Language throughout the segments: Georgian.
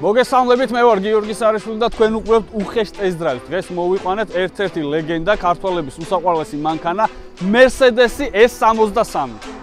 მოგესალმებით, მე ვარ გიორგი სარიშვილი და თქვენ უყურებთ უხეშ ტესტ-დრაივს. დღეს მოვიყვანეთ ერთ-ერთი ლეგენდა ქართველების უსაყვარლესი მანქანა Mercedes S63.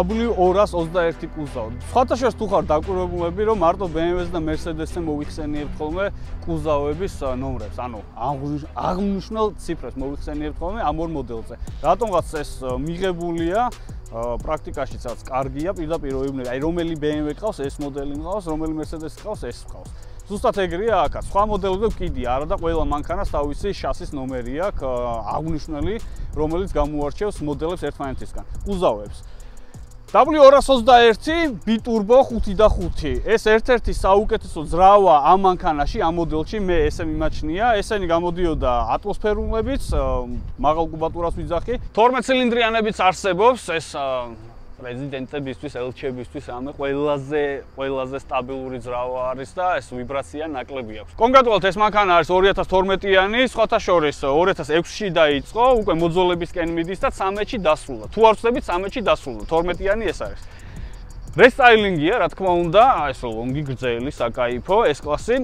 W221 კუზავ. სხვათაშორის თუ ხარ დაკვირვებულები, რომ მარტო BMW-ს და Mercedes-ს მოიხსენიებთ ხოლმე კუზავების ნომრებს, ანუ აღნიშნულ ციფრებს მოიხსენიებთ ხოლმე ამ ორ მოდელზე. რატომღაც ეს მიღებულია პრაქტიკაშიც რაც კარგია, პირდაპირ როიმნე, აი რომელი BMW ყავს, ეს მოდელი ყავს, რომელი Mercedes ყავს, ეს ყავს. ზუსტად ეგრეა აქაც. სხვა მოდელებზე ვკიდი არა და ყველა მანქანას თავისი შასის ნომერი აქვს აღნიშნული, რომელიც გამოარჩევს მოდელებს ერთმანეთისგან. კუზავებს. W221 ბიტურბო 5 და 5. ეს ერთ-ერთი საუკეთესო ძრავა ამ მანქანაში, ამ მოდელში მე ესე მიმაჩნია. ესენი გამოდიოდა ატმოსფერულებიც, მაღალ კუბატურას ვიძახი. 12 ცილინდრიანებიც არსებობს, ეს პრეზიდენტებისთვის, ელჩებისთვის ამე ყველაზე ყველაზე სტაბილური ძრავა არის და ეს ვიბრაცია ნაკლები აქვს. კონკრეტულად ეს მანქანა არის 2012-იანი, სხვათა შორის 2006-ში დაიწყო, უკვე მოძოლებისკენ მიდის და 13-ში დასრულდა. თუ არ ვწდებით 13-ში დასრულდა, 12-იანი ეს არის. რესტაილინგია, რა თქმა უნდა, ეს ლონგი გრძელი, საკაიფო, ეს კლასი.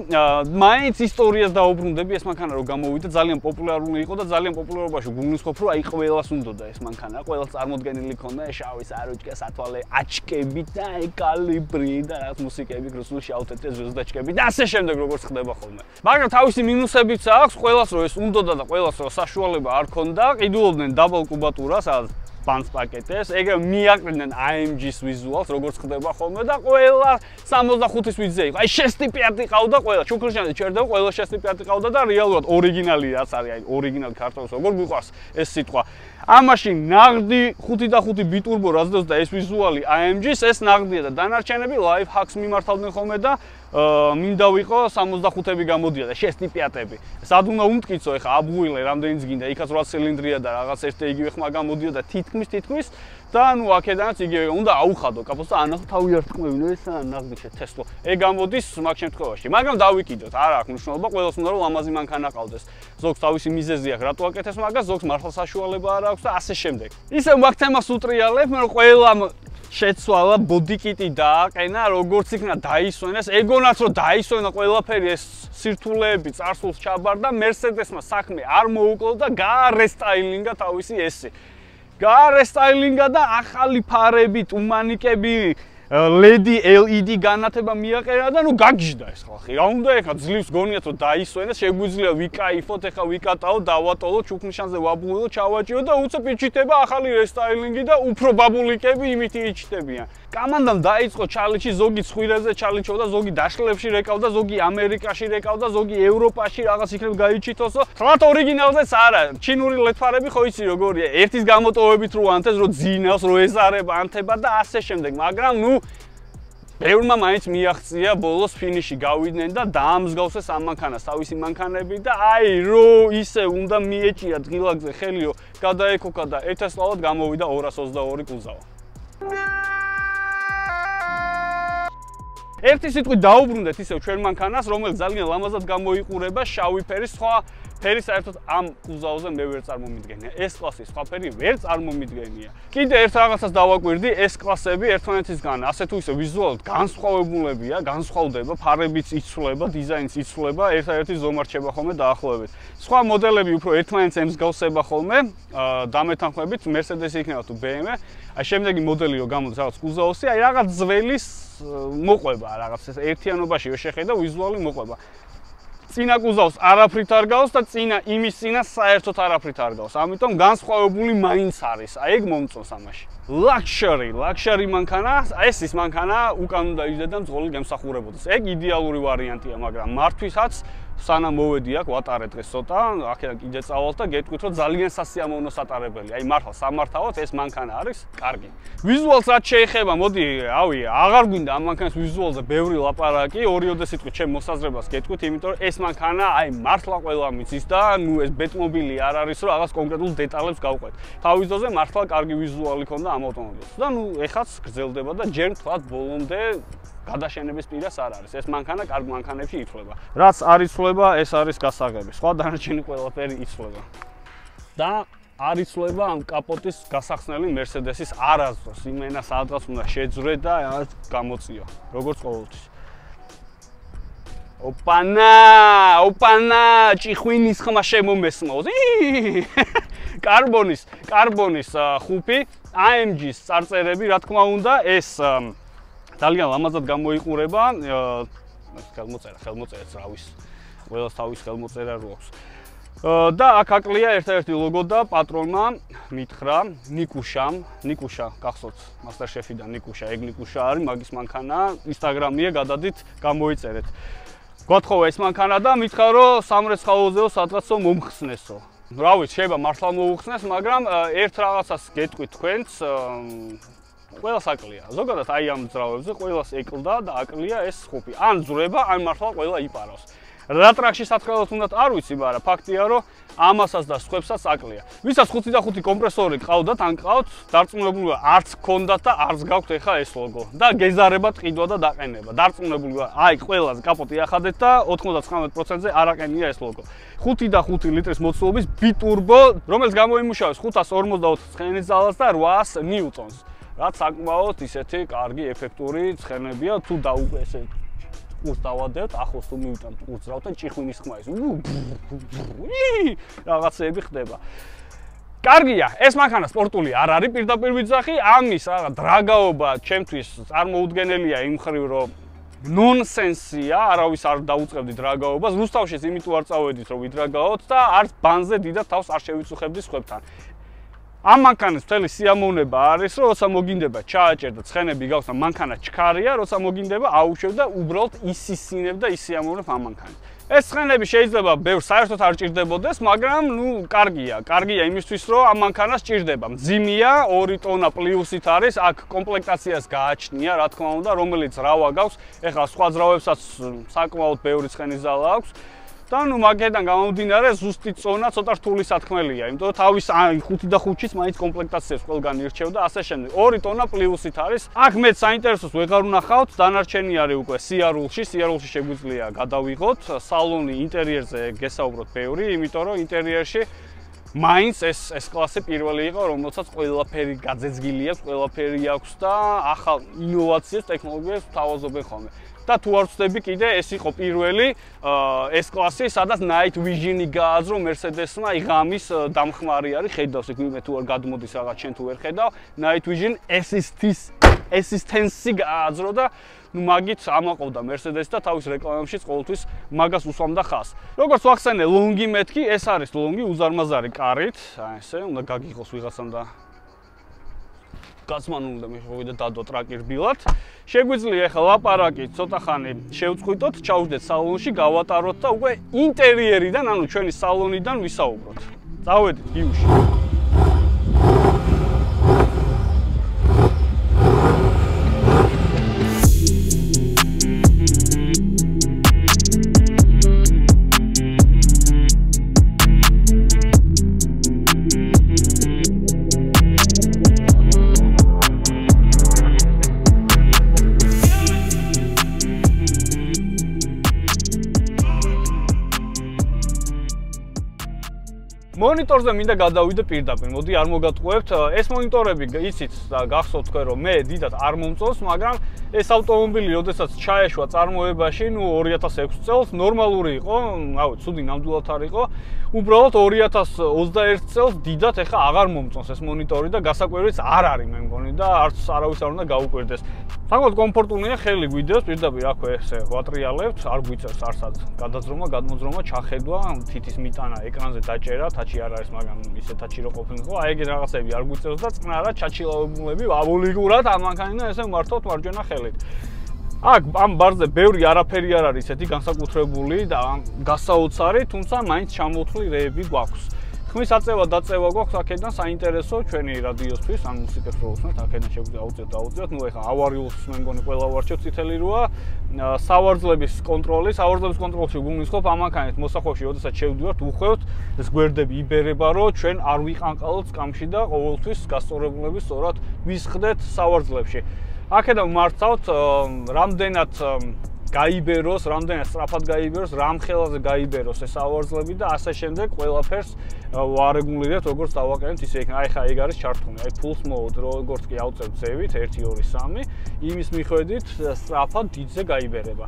მაინც ისტორიას დაუბრუნდები ეს მანქანა რო გამოვიდა, ძალიან პოპულარული იყო და ძალიან პოპულარობაში გულისხმობ, რომ აი ყველას უნდოდა ეს მანქანა, ყველას წარმოდგენილი ქონდა ეს შავი საროჭკა, სათვალე აჩკები და აი კალიბრი და რაღაც მუსიკები, გრუსული შავთეთრე ზვეზდაჩკები და ასე შემდეგ როგორც ხდება ხოლმე. მაგრამ თავისი მინუსებიც აქვს, ყველას რო ეს უნდოდა და ყველას რო საშუალება არ ქონდა, ყიდულობდნენ დაბალ კუბატურას, ასე ბანს პაკეტებს, ეგ მიაკრნენ AMG-ს ვიზუალს, როგორც ხდება ხოლმე და ყველა 65-ის ვიზე იყო. აი შესტი პიარტი ყავდა ყველა, ჩუქრიშანი ჩერდება, ყველა შესტი პიარტი ყავდა და რეალურად ორიგინალი რაც არის, აი ორიგინალი ქართულს როგორ მიყვარს ეს სიტყვა. ამაში ნაღდი 5 და 5 ბიტურბო რაც დოს და ეს ვიზუალი AMG-ს ეს ნაღდია და დანარჩენები live hacks მიმართავდნენ ხოლმე და მინდა ვიყო 65-ები გამოდია და შესტიპიატები. სად უნდა უმტკიცო ეხა აბღუილე რამდენიც გინდა, იქაც 8 ცილინდრია და რაღაც ერთი იგივე ხმა გამოდია და თითქმის თითქმის და ანუ აქედანაც იგივე უნდა აუხადო კაპოს და ანახო თავი არ თქმევინო ეს ნახდი შეთესლო. ეგ გამოდის მაგ შემთხვევაში. მაგრამ დავიკიდოთ, არა აქვს მნიშვნელობა, ყველას უნდა რომ ლამაზი მანქანა ყავდეს. ზოგს თავისი მიზეზი აქვს, რატო აკეთებს მაგას, ზოგს მართლა საშუალება არ აქვს და ასე შემდეგ. ისე მაგ თემას უტრიალებ, მე რომ ყველა შეცვალა ბოდიკიტი დააყენა, როგორც იქნა დაისვენეს, ეგონაც რომ დაისვენა ყველაფერი ეს სირთულეები წარსულს ჩაბარდა, Mercedes-მა საქმე არ მოუკლო და გაარესტაილინგა თავისი ესი. გაარესტაილინგა და ახალი ფარები, ტუმანიკები, LED LED განათება მიაყენა და ნუ გაგიჟდა ეს ხალხი. რა უნდა ეხა ძლივს გონიათ რომ დაისვენეს, შეგვიძლია ვიკაიფოთ, ეხა ვიკატაო, დავატოლო, ჩუქნიშანზე ვაბუილო, ჩავაჭიო და უცებ იჩიტება ახალი რესტაილინგი და უფრო ბაბულიკები იმითი იჩიტებიან. კამანდამ დაიწყო ჩალიჩი ზოგი ცხვირებზე ჩალიჩობდა, ზოგი დაშლებში რეკავდა, ზოგი ამერიკაში რეკავდა, ზოგი ევროპაში რაღაც იქნებ გაიჩითოსო. თლათ ორიგინალზეც არა, ჩინური ლეთფარები ხო იცი როგორია, ერთის გამოტოვებით რო ანთეს, რო ძინავს, რო ეზარება ანთება და ასე შემდეგ, მაგრამ ნუ ბევრმა მაინც მიაღწია ბოლოს ფინიში გავიდნენ და დაამსგავსეს ამ მანქანას თავისი მანქანები და აი რო ისე უნდა მიეჭია დღილაგზე ხელიო გადაეკოკა და ერთასწლავად გამოვიდა 222 კუზავა. ერთი სიტყვით დაუბრუნდეთ ისევ ჩვენ მანქანას, რომელიც ძალიან ლამაზად გამოიყურება, შავი ფერის სხვა ფერი საერთოდ ამ კუზაოზე მე ვერ წარმომიდგენია. ეს კლასი სხვა ფერი ვერ წარმომიდგენია. კიდე ერთ რაღაცას დავაკვირდი, ეს კლასები ერთმანეთისგან ასე თუ ისე ვიზუალურად განსხვავებულებია, განსხვავდება, ფარებიც იცვლება, დიზაინიც იცვლება, ერთ-ერთი ზომარჩება ხოლმე დაახლოებით. სხვა მოდელები უფრო ერთმანეთს ემსგავსება ხოლმე, დამეთანხმებით Mercedes-ი იქნება თუ BMW. აი შემდეგი მოდელი რო გამოდის რაღაც კუზაოსი, აი რაღაც ძველის მოყვება, რაღაც ეს ერთიანობაში რო შეხედა ვიზუალი მოყვება. წინა კუზავს არაფრით არ გავს და წინა იმის წინა საერთოდ არაფრით არ გავს. ამიტომ განსხვავებული მაინც არის. აი ეგ მომწონს ამაში. luxury, luxury მანქანა, ეს ის მანქანა უკან უნდა იდედა მძღოლი გემსახურებოდეს. ეგ იდეალური ვარიანტია, მაგრამ მართვისაც სანამ მოვედი აქ ვატარე დღეს ცოტა, აქედან კიდე წავალთ და გეტყვით რომ ძალიან სასიამოვნო სატარებელი. აი მართლა სამართავად ეს მანქანა არის კარგი. ვიზუალს რაც შეეხება, მოდი, ავი, აღარ გვინდა ამ მანქანის ვიზუალზე ბევრი ლაპარაკი, ორიოდე სიტყვით ჩემ მოსაზრებას გეტყვით, იმიტომ რომ ეს მანქანა აი მართლა ყველა მიცის და ნუ ეს ბეტმობილი არ არის რომ რაღაც კონკრეტულ დეტალებს გავყვეთ. თავიზოზე მართლა კარგი ვიზუალი ქონდა ამ ავტომობილს. და ნუ ეხაც გრძელდება და ჯერ თქვა ბოლომდე გადაშენების პირას არ არის. ეს მანქანა კარგ მანქანებში ითვლება. რაც არ იცვლება, ეს არის გასაღები. სხვა დანარჩენი ყველაფერი იცვლება. და არ იცვლება ამ კაპოტის გასახსნელი Mercedes-ის არაზოს. იმენა სადღაც უნდა შეძრე და რაღაც გამოწიო. როგორც ყოველთვის. ოპანა, ოპანა, ჭიხვინის ხმა შემომესმოს. კარბონის, კარბონის ხუფი, AMG-ს წარწერები, რა თქმა უნდა, ეს ძალიან ლამაზად გამოიყურება ხელმოწერა ხელმოწერაც რავის ყველას თავის ხელმოწერა რო აქვს და აქ აკლია ერთ-ერთი ლოგო და პატრონმა მითხრა ნიკუშამ ნიკუშა გახსოვთ master chef-დან ნიკუშა ეგ ნიკუშა არის მაგის მანქანა ინსტაგრამია გადადით გამოიწერეთ. გვათხოვა ეს მანქანა და მითხრა რომ სამრეცხაოზეო სადღაცო მომხსნესო. რა ვიცი შეიძლება მართლა მოუხსნეს მაგრამ ერთ რაღაცას გეტყვით თქვენც ყველას აკლია. ზოგადად აი ამ ძრავებზე ყველას ეკლდა და აკლია ეს ხუფი. ან ძრება, ან მართლა ყველა იპარავს. რა ტრაქში სათხელოთ უნდათ არ ვიცი, მაგრამ ფაქტია, რომ ამასაც და სხვებსაც აკლია. ვისაც 5 და 5 კომპრესორი ყავდათ, ან ყავთ, დარწმუნებული ვარ, არც ქონდათ და არც გაქვთ ეხა ეს ლოგო. და გეზარება ტყიდვა და დაყენება. დარწმუნებული ვარ, აი ყველას კაპოტი ახადეთ და 99%-ზე არაყენია ეს ლოგო. 5 და 5 ლიტრის მოცულობის ბიტურბო, რომელიც გამოიმუშავებს 544 ცხენის ძალას და 800 ნიუტონს. რაც საკმაოდ ისეთი კარგი ეფექტური ცხენებია თუ დაუკვე ესე ყურს დავადეთ ახლოს თუ მივიტან ყურს რავთან ჭიხვინის ხმა ის. რაღაცები ხდება. კარგია ეს მანქანა სპორტული არ არის პირდაპირ ვიძახი. ამის რაღა დრაგაობა ჩემთვის წარმოუდგენელია იმ ხრივ რომ ნონსენსია, არავის არ დაუწყებდი დრაგაობას, რუსთავშიც იმიტომ არ წავედით რომ ვიდრაგაოთ და არც ბანზე დიდად თავს არ შევიწუხებდი სხვებთან. ამ მანქანის მთელი სიამოვნება არის, რომ როცა მოგინდება ჩააჭერ და ცხენები გავს და მანქანა ჩქარია, როცა მოგინდება აუშვებ და უბრალოდ ისისინებ და ისიამოვნებ ამ მანქანას. ეს ცხენები შეიძლება ბევრ საერთოდ არ ჭირდებოდეს, მაგრამ ნუ კარგია, კარგია იმისთვის, რომ ამ მანქანას ჭირდება. მძიმეა, 2 ტონა პლუსით არის, აქ კომპლექტაციას გააჩნია, რა თქმა უნდა, რომელიც რავა გავს. ეხლა სხვა ძრავებსაც საკმაოდ ბევრი ცხენის ზალა აქვს. და ნუ მაგედან გამომდინარე ზუსტი წონა ცოტა რთული სათქმელია, იმიტომ რომ თავის 5 და 5-ის მაინც კომპლექტაციას ყველგან ირჩევ და ასე შემდეგ. 2 ტონა პლუსით არის. აქ მე საინტერესოს ვეღარ უნახავთ, დანარჩენი არის უკვე სიარულში, სიარულში შეგვიძლია გადავიღოთ. სალონი ინტერიერზე გესაუბროთ ბევრი, იმიტომ რომ ინტერიერში მაინც ეს ეს კლასი პირველი იყო, რომელსაც ყველაფერი გაძეძგილი აქვს, ყველაფერი აქვს და ახალ ინოვაციებს, ტექნოლოგიებს თავაზობენ ხოლმე. და თუ არ ვწდები კიდე ეს იყო პირველი ეს კლასი სადაც night vision-ი გააძრო Mercedes-მა იღამის დამხმარი არის ხედავს იქ მე თუ არ გადმოდის რაღაც შენ თუ ვერ ხედავ night vision assist-ის assistance-ი გააძრო და ნუ მაგით ამაყობდა Mercedes და თავის რეკლამაშიც ყოველთვის მაგას უსვამდა ხას. როგორც ვახსენე, ლონგი მეთქი, ეს არის ლონგი უზარმაზარი კარით, აი ესე, უნდა გაგიღოს ვიღაცამ და გაცმანულდა მე შევიდა დადო ტრაკი რბილად. შეგვიძლია ახლა ლაპარაკი ცოტა ხანი შევწყვიტოთ, ჩავდეთ სალონში, გავატაროთ და უკვე ინტერიერიდან, ანუ ჩვენი სალონიდან ვისაუბროთ. წავედით იუში. მონიტორზე მინდა გადავიდე პირდაპირ. მოდი არ მოგატყუებთ. ეს მონიტორები იცით და გახსოვთ თქვენ რომ მე დიდად არ მომწონს, მაგრამ ეს ავტომობილი, როდესაც ჩაეშვა წარმოებაში, ნუ 2006 წელს ნორმალური იყო, რავი, ცუდი ნამდვილად არ იყო. უბრალოდ 2021 წელს დიდად ეხა აღარ მომწონს ეს მონიტორი და გასაკვირიც არ არის მე მგონი და არც არავის არ უნდა გაუკვირდეს. საკმაოდ კომფორტულია, ხელი გვიდევს, პირდაპირ აქვე ესე ვატრიალებთ, არ გვიწევს არსად გადაძრომა, გადმოძრომა, ჩახედვა, თითის მიტანა ეკრანზე დაჭერა, თაჩი არ არის, მაგრამ ისე თაჩი რო ყოფილიყო, აი ეგ რაღაცები არ გვიწევს და წყნარა ჩაჩილაობულები, აბოლიგურად ამანქანა ესე მართოთ მარჯვენა ხელით. აქ ამ ბარზე ბევრი არაფერი არ არის ესეთი განსაკუთრებული და გასაოცარი, თუმცა მაინც ჩამოთვლი რეები გვაქვს. ხმის აწევა დაწევა გვაქვს აქედან საინტერესო ჩვენი რადიოსთვის, ან მუსიკას რო უსმენთ, აქედან შეგვიძლია აუწიოთ და აუწიოთ. ნუ ეხა ავარიულს მე მგონი ყველა ვარჩევ წითელი როა. სავარძლების კონტროლი, სავარძლების კონტროლში გულისხმობ ამანქანით მოსახვევში, როდესაც შევდივართ, უხვევთ, ეს გვერდები იბერება, რომ ჩვენ არ ვიყანყალოთ სკამში და ყოველთვის გასწორებულები სწორად ვისხდეთ სავარძლებში. აქედან მართავთ რამდენად გაიბეროს, რამდენად სწრაფად გაიბეროს, რამ ხელაზე გაიბეროს ეს ავარძლები და ასე შემდეგ ყველაფერს ვარეგულირებთ, როგორც დავაკეთებთ ისე იქნება. აი ხა ეგ არის ჩართული, აი pulse mode, როგორც კი ავწერთ ზევით 1 2 3, იმის მიხედვით სწრაფად დიდზე გაიბერება.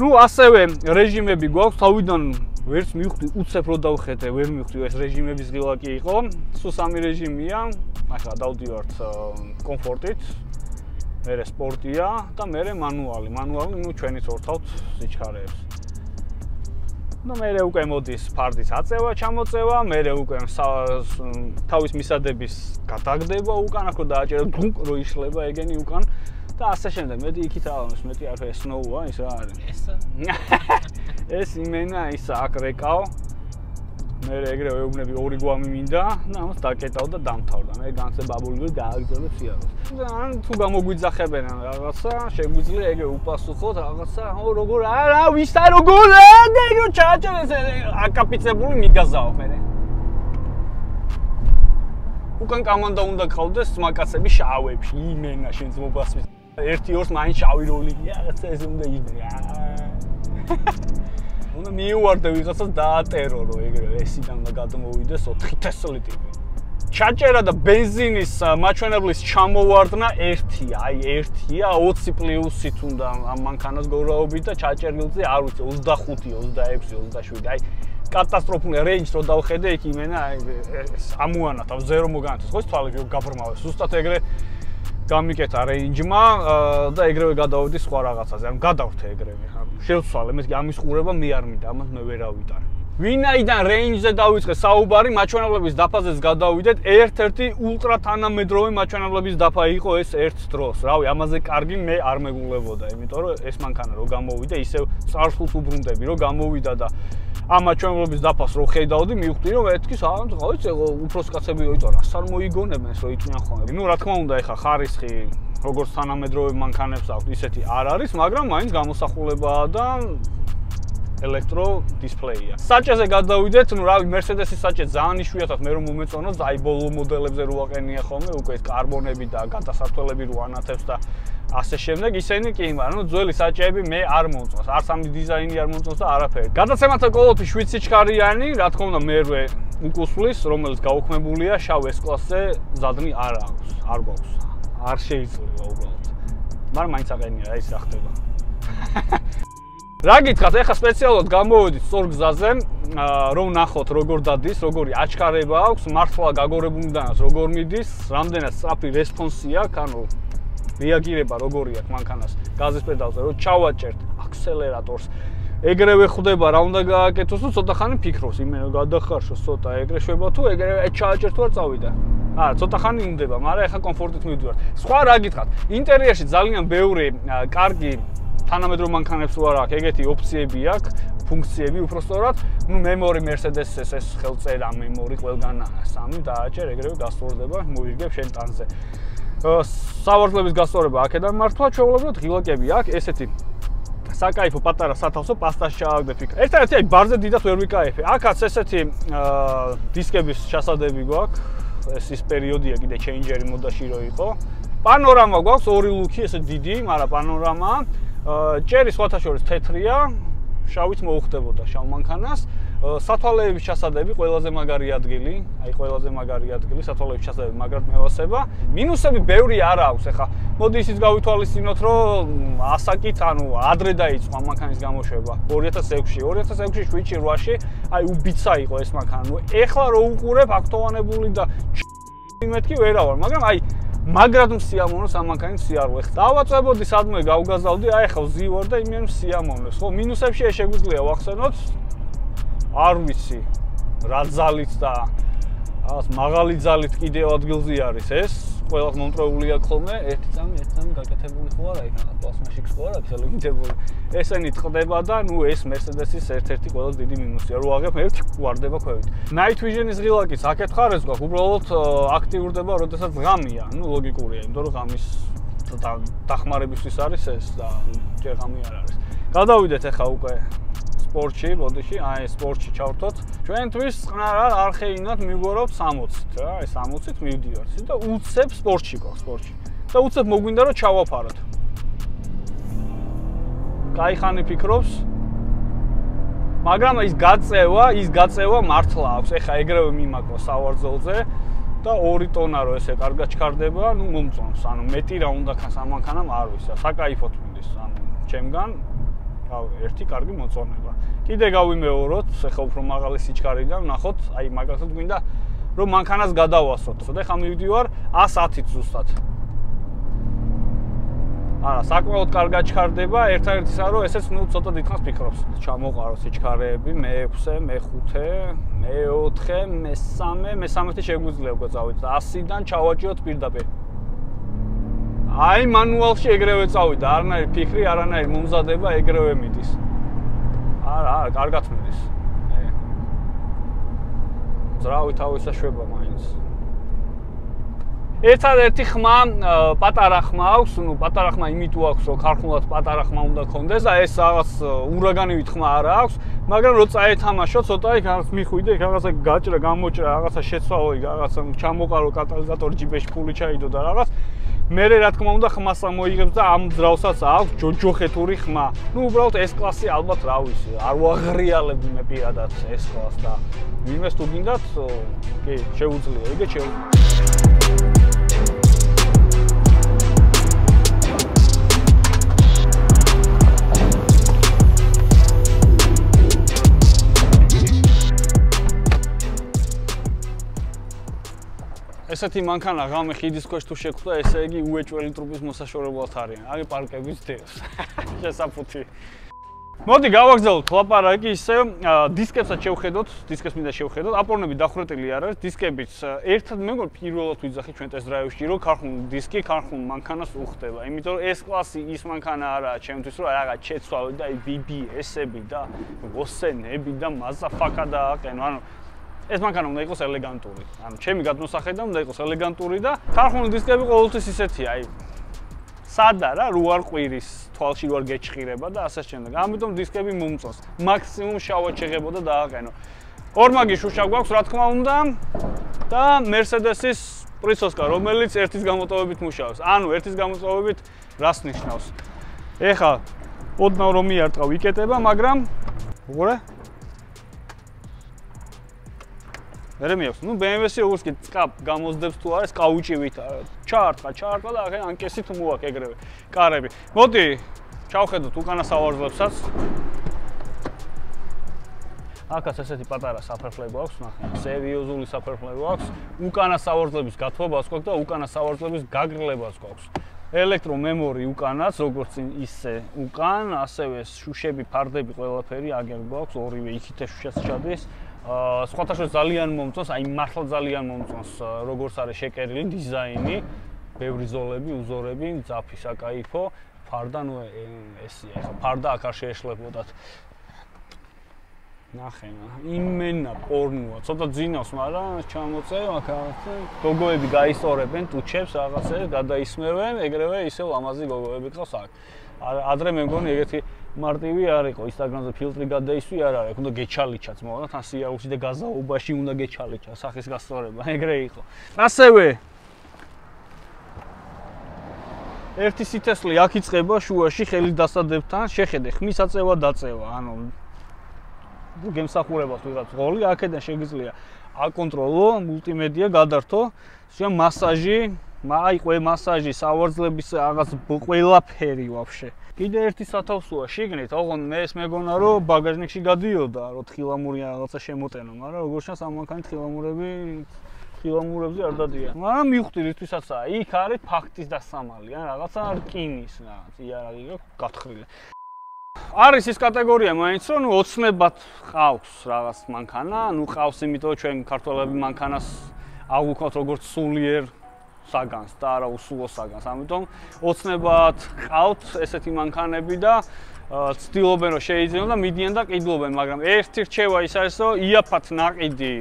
ну ასევე რეჟიმები გვაქვს. თავიდან ვერც მივხვდი უცებ რო დავხედე ვერ მივხვდი ეს რეჟიმების ღილა კი იყო. სულ სამი რეჟიმია. ახლა დავდივართ კომფორტით მერე სპორტია და მერე მანუალი. მანუალი ნუ ჩვენიც ორთავთ სიჩქარეებს. ну მერე უკვე მოდის ფარდის აწევა, ჩამოწევა, მერე უკვე თავის მისადების გადაგდება უკან, ახლა დააჭერა დუნკ რო იშლება ეგენი უკან და ასე შემდეგ. მეტი იქით აღნიშნე, მეტი არ ეს სნოუა ის რა არის? ეს ეს იმენა ის აქ რეკაო. მე ეგრე ვეუბნები ორი გვამი მინდა და ამას დაკეტავ და დამთავრდა. მე განცე ბაბულები გააგზავნე სიაროს. ან თუ გამოგვიძახებენ რაღაცა, შეგვიძლია ეგრე უპასუხოთ რაღაცა, ო როგორ არა, ვისა როგორ ეგრე ჩაჭერეს აკაპიცებული მიგაზაო მე. უკან კომანდა უნდა ყავდეს მაკაცები შავებში, იმენა შენს მობასმის. ერთი ორს მაინც შავი როლი რაღაცა ეს უნდა იბრი. უნდა მიუვარდე ვიღაცას დაატერო რომ ეგრე ესიდან და გადმოვიდეს 4 თესლი ტიპი. ჩაჭერა და ბენზინის მაჩვენებლის ჩამოვარდნა 1-ია, აი 1-ია 20 პლუსით უნდა ამ მანქანას გორაობით და ჩაჭერილზე არ ვიცი 25, 26, 27, აი კატასტროფული რეინჯს რო დავხედე იქ იმენა აი ამუანა თავ ზერო მოგანათოს ხო თვალები გაბრმავე ზუსტად ეგრე გამიკეთა რეინჯმა და ეგრევე გადავედი სხვა რაღაცაზე. ანუ გადავრთე ეგრევე. შევცვალე, მე ამის ყურება მე არ მინდა, ამას მე ვერ ავიტარე. ვინაიდან რეინჯზე დავიწყე საუბარი, მაჩვენებლების დაფაზეს გადავიდეთ. ერთ-ერთი ულტრა თანამედროვე მაჩვენებლების დაფა იყო ეს ერთ დროს. რავი, ამაზე კარგი მე არ მეგულებოდა, იმიტომ რომ ეს მანქანა რო გამოვიდა, ისევ წარსულს უბრუნდები, რომ გამოვიდა და ამ მაჩვენებლების დაფას რო ხედავდი, მივხვდი რომ ეთქის რა ვიცი, უფროს კაცები ოიტო რა, სარ მოიგონებენ რო იწვიან ხოლმე. ნუ რა თქმა უნდა, ეხა ხარისხი როგორც თანამედროვე მანქანებს აქვს, ისეთი არ არის, მაგრამ მაინც გამოსახულებაა და ელექტრო დისპლეია. საჭეზე გადავიდეთ, ну რავი, Mercedes-ის საჭე ძალიან იშვიათად მე რომ მომეწონოს, აი ბოლო მოდელებზე რო აყენია ხოლმე, უკვე კარბონები და გადასართვლები რო ანათებს და ასე შემდეგ ისინი კი იმან, რომ ძველი საჭეები მე არ მომწონს, არც ამის დიზაინი არ მომწონს და არაფერი. გადაცემათა ყოველთვის 7 სიჩქარიანი, რა თქმა უნდა, მერვე უკუსვლის, რომელიც გაუქმებულია შავ S-კლასზე, ზადნი არ აქვს, არ გვაქვს. არ შეიძლება უბრალოდ. მაგრამ მაინც აყენია, ეს რა ხდება. რა გითხრათ, ეხა სპეციალურად გამოვედით სწორ გზაზე, რომ ნახოთ როგორ დადის, როგორი აჩქარება აქვს, მართლა გაგორებულიდანაც როგორ მიდის, რამდენად სწრაფი რესპონსი აქვს, ანუ რეაგირება როგორი აქვს მანქანას გაზის პედალზე, რომ ჩავაჭერთ აქსელერატორს. ეგრევე ხვდება რა უნდა გააკეთოს, თუ ცოტა ხანი ფიქრობს, იმენ გადახარშოს ცოტა ეგრე შვება თუ ეგრე ჩააჭერთ თუ არ წავიდა. აა, ცოტა ხანი უნდება, მაგრამ ეხა კომფორტით მივდივარ. სხვა რა გითხრათ, ინტერიერში ძალიან ბევრი კარგი თანამედროვ მანქანებს უარ აქვს ეგეთი ოფციები აქვს ფუნქციები უფრო სწორად ну memory Mercedes SS ხელწერა memory ყველგან სამი დააჭერ ეგრევე გასწორდება მოიგებ შენ ტანზე სავარძლების გასწორება აქედან მართლა ჩვეულებრივად ღილაკები აქვს ესეთი საკაიფო პატარა სათავსო პასტას ჩააგდებ იქ. ერთადერთი აი ბარზე დიდას ვერ ვიკაიფე. აქაც ესეთი დისკების ჩასადები გვაქვს. ეს ის პერიოდია კიდე ჩეინჯერი მოდაში რო იყო. პანორამა გვაქვს ორი ლუქი, ესე დიდი, მაგრამ პანორამაა. ჭერი სხვათა შორის თეთრია, შავით მოუხდებოდა შავ მანქანას. სათვალეების ჩასადები ყველაზე მაგარი ადგილი, აი ყველაზე მაგარი ადგილი სათვალეების ჩასადები, მაგრამ მევასება. მინუსები ბევრი არ აქვს, ეხა მოდი ისიც გავითვალისწინოთ, რომ ასაკით, ანუ ადრე დაიწყო მანქანის გამოშვება 2006-ში, 2006-ში, 7-ში, 8-ში, აი უბიცა იყო ეს მანქანა. ნუ ეხლა რო უყურებ აქტოვანებული და მეთქი ვერა ვარ, მაგრამ აი მაგრად მსიამოვნოს ამ მანქანის სიარული. ხა დავაწებოდი სადმე გავგაზავდი, აი ხა ზივარ და იმენ მსიამოვნოს. ხო, მინუსებში შეგვიძლია ვახსენოთ. არ ვიცი რა ძალით და ას მაღალი ძალით კიდევ ადგილზე არის ეს. ყველას მომტრეული აქვს ხოლმე. ერთი წამი ერთი წამი გაკეთებული ხო არა? იქ პლასმაში ხო არა? ხელოგიტებული ესენი წდება და ნუ ეს Mercedes-ის ერთ-ერთი ყველაზე დიდი მინუსია. რო აღებ ერთი ვარდება ქვევით. Night Vision-ის ღილაკიც აქეთ ხარ ეს გვაქვს. უბრალოდ აქტიურდება როდესაც ღამეა ნუ ლოგიკურია იმიტომ რომ ღამის დახმარებისთვის არის ეს და ჯერ ღამე არ არის. გადავიდეთ ახლა უკვე სპორტში, ბოდიში, აი სპორტში ჩავრთოთ. ჩვენთვის წყნარ არ ხეინოთ, მიგვაროთ 60-ით რა, აი 60-ით მივდივართ და უცებ სპორტში გქონს სპორტში. და უცებ მოგვინდა რომ ჩავაფაროთ. კაი ხანი ფიქრობს. მაგრამ ის გაწევა, ის გაწევა მართლა აქვს. ეხა ეგრევე მიმაკრო სავარძელზე და 2 ტონა რო ესე კარგად ჩქარდება, ну მომწონს. ანუ მეტი რა უნდა ქას ამანქანამ არ ვიცი. საკაიფოთ მინდის, ანუ ჩემგან გავ ერთი კარგი მოწონება. კიდე გავიმეოროთ, ახლა უფრო მაღალი სიჩქარიდან ნახოთ, აი მაგალითად გვინდა რომ მანქანას გადავასოთ. და ხა მივდივარ 110-ით ზუსტად. არა, საკმაოდ კარგად ჩქარდება, ერთადერთისა რომ ესეც ნუ ცოტა დიდხანს ფიქრობს. ჩამოყარო სიჩქარეები, მე-6, მე-5, მე-4, მე-3, მე-13-ით შეგვიძლია უკვე წავიდეთ. 100-დან ჩავაჭიოთ პირდაპირ. აი მანუალში ეგრევე წავიდა, არანაირი ფიქრი, არანაირი მომზადება ეგრევე მიდის. არა, არა, კარგად მიდის. ე. ზრავი თავისა შვება მაინც. ერთადერთი ხმა, პატარა ხმა აქვს, ну, პატარა ხმა იმით აქვს, რომ ქარხნულად პატარა ხმა უნდა კონდეს და ეს რაღაც ურაგანივით ხმა არა აქვს, მაგრამ რო წაეთამაშო, ცოტა იქ რაღაც მიხვიდე, იქ რაღაცა გაჭრა, გამოჭრა, რაღაცა შეცვალო, რაღაცა ჩამოყარო კატალიზატორი ჯიბეში ფული ჩაიდო და რაღაც მე რა თქმა უნდა ხმას ამოიღებს და ამ ძრავსაც აქვს ჯოჯოხეთური ხმა. ნუ უბრალოდ ეს კლასი ალბათ რა ვიცი, არ ვაღრიალებდი მე პირადად ეს კლას და ვინმე თუ გინდათ, კი, შეუძლია, იგე შეუძლია. ესეთი მანქანა ღამე ხიდის ქვეშ თუ შეგხვდა, ესე იგი უეჭველი ტრუბის მოსაშორებლად არის. აი პარკების დევს. შესაფუთი. მოდი გავაგზავნოთ ლაპარაკი ისე დისკებსაც შევხედოთ, დისკებს მინდა შევხედოთ. აპორნები დახრეტილი არ არის, დისკებიც ერთად მე მგონი პირველად ვიძახი ჩვენ ტესტ დრაივში, რომ ქარხუნ დისკი ქარხუნ მანქანას უხდება. იმიტომ რომ ეს კლასი ის მანქანა არაა ჩემთვის, რომ რაღაც შეცვალო და BBS-ები და ვოსენები და მაზაფაკა დააყენო. ანუ ეს მანქანა უნდა იყოს ელეგანტური. ანუ ჩემი გადმოსახედა უნდა იყოს ელეგანტური და ქარხუნი დისკები ყოველთვის ისეთია, აი სადა რა, რო არ ყვირის, თვალში რო არ გეჭხირება და ასე შემდეგ. ამიტომ დისკები მომწონს. მაქსიმუმ შავად შეღებოდა და ააყენო. ორმაგი შუშა გვაქვს, რა თქმა უნდა. და Mercedes-ის პრიცოსკა, რომელიც ერთის გამოტოვებით მუშაობს. ანუ ერთის გამოტოვებით რას ნიშნავს? ეხა ოდნავ რომ მიარტყა ვიკეტება, მაგრამ უყურე მე მეებს, ნუ BMW-ში როგორც კი წკაპ გამოზდებს თუ არის კაუჭივით, ჩაარტყა, ჩაარტყა და ახლა ანკესით მოაკ ეგრევე. კარები. მოდი, ჩავხედოთ უკანა სავარძლებსაც. აკაც ესეთი პატარა საფერფლე გვაქვს, ნახე, სერიოზული საფერფლე გვაქვს. უკანა სავარძლების გათხოვებას გვაქვს და უკანა სავარძლების გაგრლებას გვაქვს. ელექტრომემორი უკანაც, როგორც ისე უკან, ასევე შუშები, ფარდები, ყველაფერი აგერ გვაქვს, ორივე იქით შუშაც ჩადის. აა სხვათაშორის ძალიან მომწონს, აი მართლა ძალიან მომწონს როგორც არის შეკერილი დიზაინი, ბევრი ზოლები, უზორები, ძაფი საკაიფო, ფარდა ნუ ესია, ხო ფარდა აქ არ შეეშლებოდათ. ნახენა, იმენა პორნოა, ცოტა ძინავს, მაგრამ ჩამოწევ აქ გოგოები გაისწორებენ ტუჩებს რაღაცებს, გადაისმევენ, ეგრევე ისე ლამაზი გოგოები ყავს აქ. ადრე მე მგონი ეგეთი მარტივი არ იყო. ინსტაგრამზე ფილტრი გადაისვი არ არის, უნდა გეჩალიჩაც, მაგრამ თან სიაუქსი და გაზაობაში უნდა გეჩალიჩა სახის გასწორება, ეგრე იყო. ასევე ერთი სიტესლი აქ იწება შუაში ხელი დასადებთან, შეხედე ხმის აწევა დაწევა, ანუ გემსახურებას ვიღაც ღოლი, აქედან შეგიძლია აკონტროლო, მულტიმედია გადართო, შეა მასაჟი, მაიყვე მასაჟი, სავარძლების რაღაც ყველაფერი ვაფშე. კიდე ერთი სათავსოა შიგნით, ოღონ მე ეს მეგონა რომ ბაგაჟნიკში გადიოდა, რომ თხილამური რაღაცა შემოტენო, მაგრამ როგორ შანს ამ მანქანით თხილამურები თხილამურებზე არ დადიან. მაგრამ მივხვდი რითვისაცაა, იქ არის ფაქტის დასამალი, ან რაღაცა რკინის რაღაც იარაღი გათხრილი. არის ის კატეგორია მაინც რომ ოცნებად ყავს რაღაც მანქანა, ნუ ყავს იმიტომ ჩვენ ქართველები მანქანას აღვიქოთ როგორც სულიერ საგანს და არა უსულო საგანს. ამიტომ ოცნებად ყავთ ესეთი მანქანები და ცდილობენ რომ შეიძლება და მიდიან და ყიდლობენ, მაგრამ ერთი რჩევა ის არის, რომ იაფად ناقიდი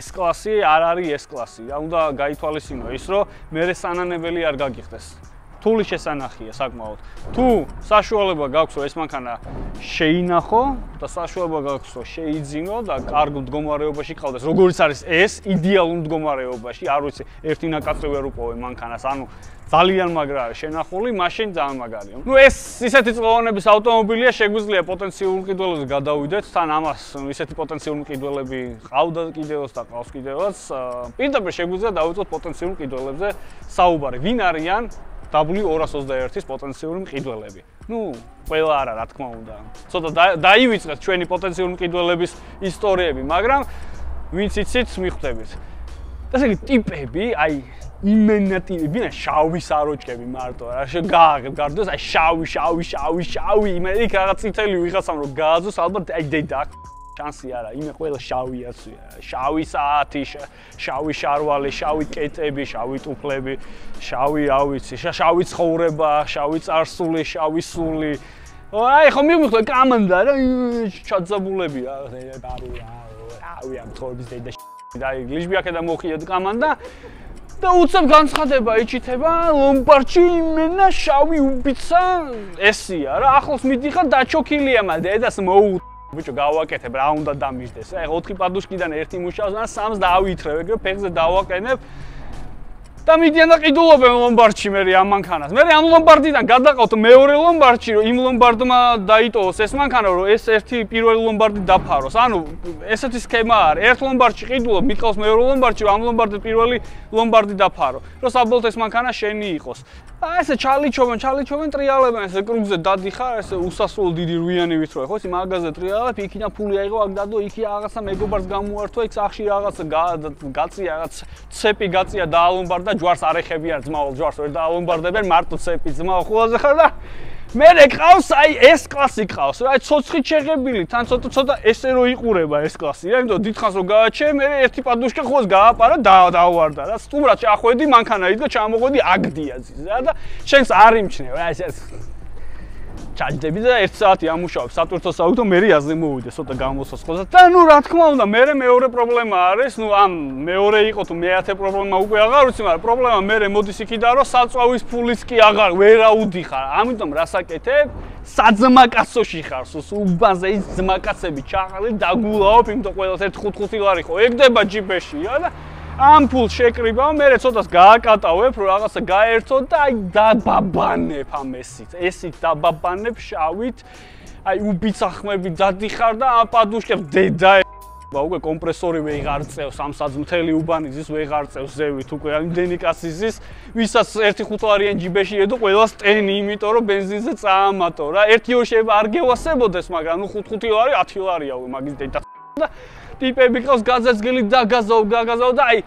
ეს კლასი არ არის ეს კლასი. უნდა გაითვალისწინო ის, რომ მე სანანებელი არ გაგიხდეს. რთული შესანახია საკმაოდ. თუ საშუალება გაქვს რომ ეს მანქანა შეინახო და საშუალება გაქვს რომ შეიძინო და კარგ მდგომარეობაში ყავდეს, როგორც არის ეს იდეალურ მდგომარეობაში, არ ვიცი, ერთი ნაკაწრი ვერ უპოვე მანქანას, ანუ ძალიან მაგრა შენახული, მაშინ ძალიან მაგარია. ნუ ეს ისეთი წყლოვანების ავტომობილია, შეგვიძლია პოტენციურ მყიდველებზე გადავიდეთ, თან ამას ისეთი პოტენციურ მყიდველები ყავდა კიდევაც და ყავს კიდევაც. პირდაპირ შეგვიძლია დავიწყოთ პოტენციურ მყიდველებზე საუბარი. ვინ არიან W221-ის პოტენციური მყიდველები. ნუ, ყველა არა, რა თქმა უნდა. ცოტა დაივიწყეთ ჩვენი პოტენციური მყიდველების ისტორიები, მაგრამ ვინც იცით, მიხვდებით. ესე იგი, ტიპები, აი იმენატივი, შავი საროჭკები მარტო, რა შეგააღებ, გარდოს, აი შავი, შავი, შავი, შავი, მე იქ რაღაც წითელი ვიღაცამ რომ გააზოს, ალბათ აი დედა შანსი არა, იმე ყველა შავიაცია. შავი საათი, შავი შარვალი, შავი კეტები, შავი ტუფლები, შავი, რა ვიცი, შავი ცხოვრება, შავი царსული, შავი სული. აი, ხო მივმიხდა კამანდა რა, ჩაძაბულებია, არ რავი, ამ ცხოვრების დედა და იგლიშბიაკე და მოხიეთ კამანდა. და უცებ განცხადება ეჩითება ლომპარდში იმენა შავი უბიცა ესია რა ახლოს მიდიხარ დაჩოქილია მაგ დედას მოუტ ბიჭო გავაკეთებ რა უნდა დამიждდეს აი 4 პადუშკიდან ერთი მუშავს და სამს დაავითრებ ეგრე ფეხზე დავაყენებ და მიდიან და ყიდულობენ ლომბარდში მე ამ მანქანას. მე ამ ლომბარდიდან გადაყავთ მეორე ლომბარდში, რომ იმ ლომბარდმა დაიტოვოს ეს მანქანა, რომ ეს ერთი პირველი ლომბარდი დაფაროს. ანუ ესეთი სქემა არის. ერთ ლომბარდში ყიდულობ, მიყავს მეორე ლომბარდში, რომ ამ ლომბარდზე პირველი ლომბარდი დაფარო. რომ საბოლოოდ ეს მანქანა შენი იყოს. აი ესე ჩალიჩობენ, ჩალიჩობენ, ტრიალებენ ესე კრუგზე დადიხარ, ესე უსასრულო დიდი რუიანი ვითრო, ხო, ისი მაგაზე ტრიალებ, იქიდან ფული აიღო, აქ დადო, იქი რაღაცა მეგობარს გამოართვა, იქ სახში რაღაცა გაწია, რაღაც ცეპი გაწია და ალომბარდა ჯვარს არ ეხებიან ძმაო ჯვარს ვერ დაალომბარდებენ მარტო ცეპი ძმაო ხოლმე ხარ და მე რეკავს აი ეს კლასი ყავს რა ცოცხი ჩეღებილი თან ცოტა ცოტა ესე რო იყურება ეს კლასი რა იმიტომ დიდხანს რო გააჩე მე ერთი პადუშკა ხოლმე გააპარა და დავარდა რა სტუმრად ჩახვედი მანქანა იდგა ჩამოღვედი აგდიაზის რა და შენს არ იმჩნევ რა ეს ჩაჯდები და 1 საათი ამუშავებ სატვირთო საუქრო მე რიაზე მოვიდე ცოტა გამოსასხლოზე და ნუ რა თქმა უნდა მე მეორე პრობლემა არის ნუ ამ მეორე იყო თუ მეათე პრობლემა უკვე აღარ ვიცი მაგრამ პრობლემა მე მოდის იქიდან რომ საწვავის ფულიც კი აღარ ვერაუდი ხარ ამიტომ რასაკეთებ საძმაკაცოში ხარ სულ უბანზე ის ძმაკაცები ჩაყალე დაგულაობ იმიტომ ყველას 1.5 ლარი ხო ეგდება ჯიბეშია და ამ ფულს შეკრიბავ, მე ცოტას გააკატავებ, რომ რაღაცა გაერთო და აი დაბაბანებ ამ ესით. ესით დაბაბანებ შავით. აი უბიცახმები დადიხარ და აპადუშკებს დედა ვა უკვე კომპრესორი ვეღარ წევს, ამ საძმთელი უბანიზის ვეღარ წევს ზევით უკვე ამდენი კასიზის, ვისაც 1.5-არიან ჯიბეში ედო, ყველას ტენი, იმიტომ რომ бенზინზე წაამატო რა. 1 ორი შეიძლება არ გევასებოდეს, მაგრამ ნუ 5-5 ლარი 10 ლარია უკვე მაგის დედა და ტიპები ყავს გაზაზგილი და გაზავ გაზავ და აი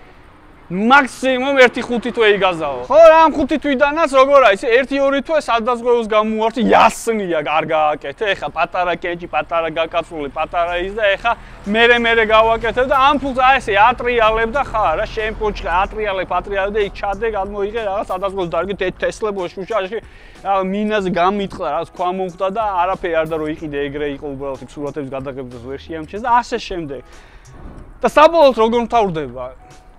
მაქსიმუმ 1-5 თვე იგაზაო. ხო, ამ 5 თვიდანაც როგორ არის? 1-2 თვე სადაზღვევოს გამოვარდი, ясნია, არ გააკეთე. ეხა პატარა კენჭი, პატარა გაკაცული, პატარა ის და ეხა მერე მერე გავაკეთე და ამ ფულს აი ესე ატრიალებ და ხარ რა, შენ პოჭი ატრიალებ, ატრიალებ და იქ ჩადე, გამოიღე რაღაც სადაზღვევოს დარგი თესლებო შუშაში. რა მინას გამიტყდა, რა თქვა მომხდა და არაფერი არ და რო იყიდე ეგრე იყო უბრალოდ იქ სურათებს გადაგებდეს ვერ შეამჩეს და ასე შემდეგ. და საბოლოოდ როგორ მთავრდება?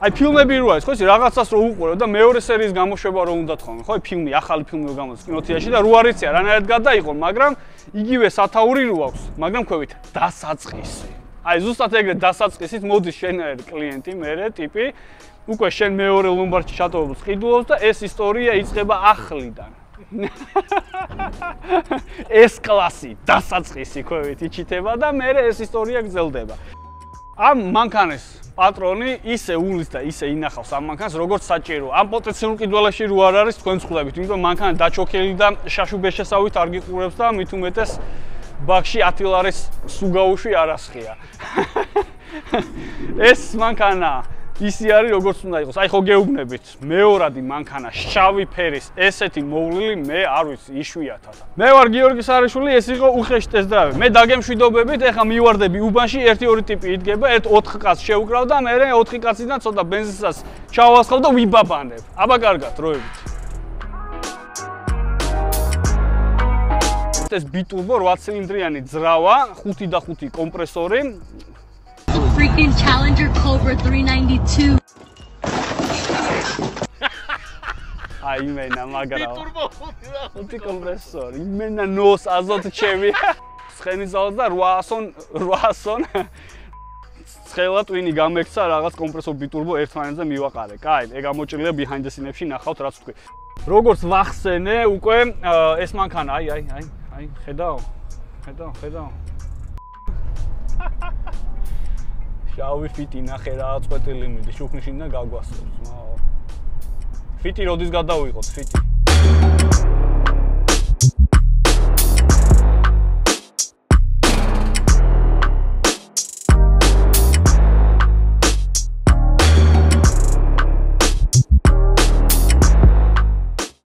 აი ფილმები რო არის ხო ისი რაღაცას რო უყურებ და მეორე სერიის გამოშვება რო უნდა თქო ხო ფილმი ახალი ფილმი რო გამოდის კინოთეატრში და რო არიცია რანაირად გადაიყო მაგრამ იგივე სათაური რო აქვს მაგრამ ქვევით დასაწყისი აი ზუსტად ეგრე დასაწყისით მოდის შენაერ კლიენტი მერე ტიპი უკვე შენ მეორე ლომბარდში შატოვებს ყიდულობს და ეს ისტორია იწყება ახლიდან ეს კლასი დასაწყისი ქვევით იჩითება და მე ეს ისტორია გრძელდება. ამ მანქანის პატრონი ისე ულის და ისე ინახავს ამ მანქანს როგორც საჭირო. ამ პოტენციალურ კიდვალაში რო არ არის თქვენ ცხლებით, იმიტომ მანქანა დაჩოქელი და შაშუბეშესავით არ გიყურებს და მით უმეტეს ბაქში 10 ლარის სუგაუში არასხია. ეს მანქანა ისე არის როგორც უნდა იყოს. აი ხო გეუბნებით, მეორადი მანქანა შავი ფერის, ესეთი მოვლილი მე არ ვიცი, იშვიათად. მე ვარ გიორგი სარეშვილი, ეს იყო უხეში ტესტდრავი. მე დაგემშვიდობებით, ეხლა მივარდები უბანში, ერთი-ორი ტიპი იდგება, ერთ 4 კაცს შევკრავ და მე 4 კაციდან ცოტა бенზინსაც ჩავასხავ და ვიბაბანებ. აბა კარგად, როებით. ეს ბიტურბო 8 ცილინდრიანი ძრავა, 5 და 5 კომპრესორი, freaking Challenger Cobra 392. აი მენა მაგრა. ხუთი კომპრესორი. იმენა ნოს აზოტ ჩემი. ცხენი ზალს და 800-ონ 800-ონ ცხელა ტვინი გამექცა რაღაც კომპრესორ ბიტურბო ერთმანეთზე მივაყარე. კაი, ეგ ამოჭრილია behind the scene-ებში ნახავთ რაც თქვი. როგორც ვახსენე, უკვე ეს მანქანა, აი, აი, აი, აი, ხედავ? ხედავ, ხედავ. შავი ფიტი ნახე რა წვეტილი მიდის შუქნიშინ და გაგვასწორს მაო. ფიტი როდის გადავიღოთ ფიტი?